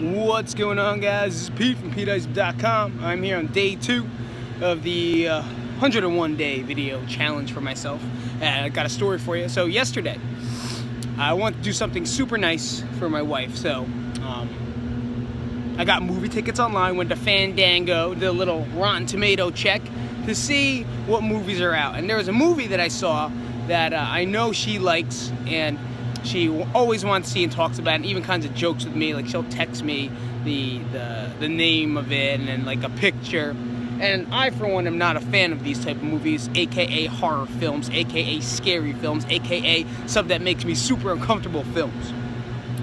What's going on guys? This is Pete from PeteIsip.com. I'm here on day two of the uh, 101 day video challenge for myself. And I got a story for you. So yesterday, I want to do something super nice for my wife. So um, I got movie tickets online, went to Fandango, did a little Rotten Tomato check to see what movies are out. And there was a movie that I saw that uh, I know she likes and she always wants to see and talks about and even kinds of jokes with me. Like she'll text me the the the name of it and then like a picture. And I, for one, am not a fan of these type of movies, aka horror films, aka scary films, aka stuff that makes me super uncomfortable films.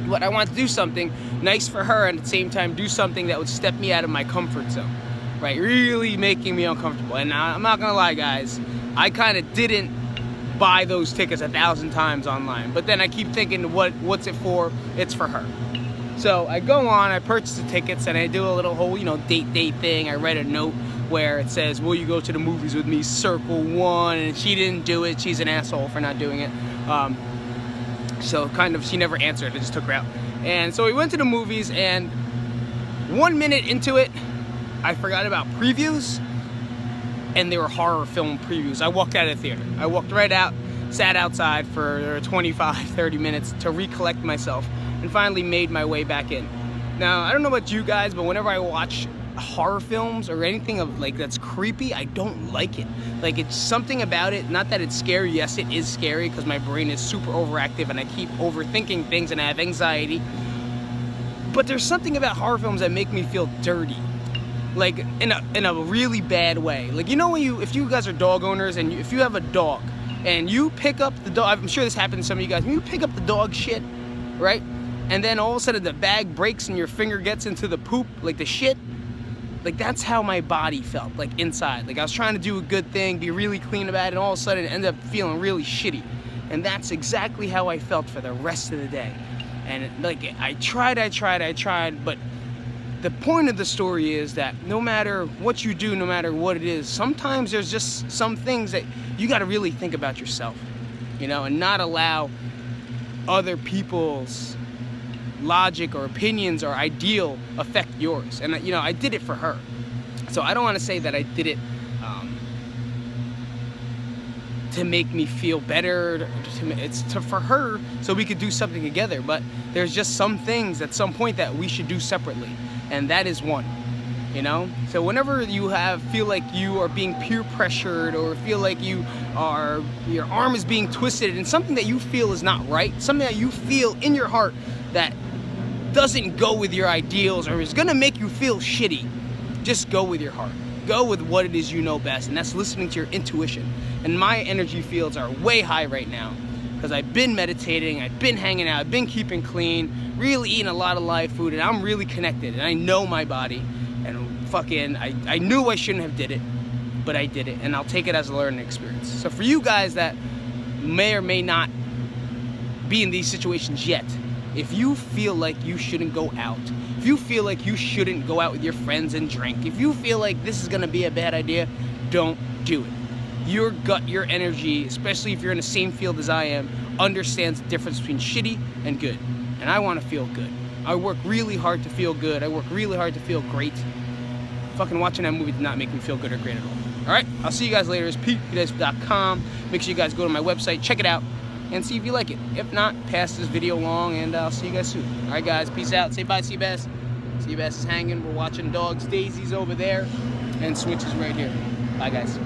But I want to do something nice for her and at the same time do something that would step me out of my comfort zone, right? Really making me uncomfortable. And I'm not gonna lie, guys, I kind of didn't buy those tickets a thousand times online. But then I keep thinking, what what's it for? It's for her. So I go on, I purchase the tickets, and I do a little whole, you know, date date thing. I write a note where it says, will you go to the movies with me, circle one, and she didn't do it. She's an asshole for not doing it. Um, so kind of, she never answered, I just took her out. And so we went to the movies, and one minute into it, I forgot about previews, and they were horror film previews. I walked out of the theater. I walked right out, sat outside for 25, 30 minutes to recollect myself, and finally made my way back in. Now, I don't know about you guys, but whenever I watch horror films or anything of like that's creepy, I don't like it. Like it's something about it, not that it's scary, yes it is scary because my brain is super overactive and I keep overthinking things and I have anxiety. But there's something about horror films that make me feel dirty like in a in a really bad way. Like you know when you if you guys are dog owners and you, if you have a dog and you pick up the dog, I'm sure this happens to some of you guys. When you pick up the dog shit, right? And then all of a sudden the bag breaks and your finger gets into the poop, like the shit. Like that's how my body felt, like inside. Like I was trying to do a good thing, be really clean about it, and all of a sudden it ended up feeling really shitty. And that's exactly how I felt for the rest of the day. And like I tried, I tried, I tried, but the point of the story is that no matter what you do, no matter what it is, sometimes there's just some things that you got to really think about yourself, you know, and not allow other people's logic or opinions or ideal affect yours. And, you know, I did it for her. So I don't want to say that I did it um, to make me feel better. To, it's to, for her so we could do something together. But there's just some things at some point that we should do separately and that is one you know so whenever you have feel like you are being peer pressured or feel like you are your arm is being twisted and something that you feel is not right something that you feel in your heart that doesn't go with your ideals or is gonna make you feel shitty just go with your heart go with what it is you know best and that's listening to your intuition and my energy fields are way high right now because I've been meditating, I've been hanging out, I've been keeping clean, really eating a lot of live food, and I'm really connected, and I know my body, and fucking, I, I knew I shouldn't have did it, but I did it, and I'll take it as a learning experience. So for you guys that may or may not be in these situations yet, if you feel like you shouldn't go out, if you feel like you shouldn't go out with your friends and drink, if you feel like this is gonna be a bad idea, don't do it your gut, your energy, especially if you're in the same field as I am, understands the difference between shitty and good. And I want to feel good. I work really hard to feel good. I work really hard to feel great. Fucking watching that movie did not make me feel good or great at all. Alright, I'll see you guys later. It's PetePeteIsip.com. Make sure you guys go to my website, check it out, and see if you like it. If not, pass this video along, and I'll see you guys soon. Alright, guys, peace out. Say bye, Seabass. Seabass is hanging. We're watching dogs. Daisy's over there, and Switch is right here. Bye, guys.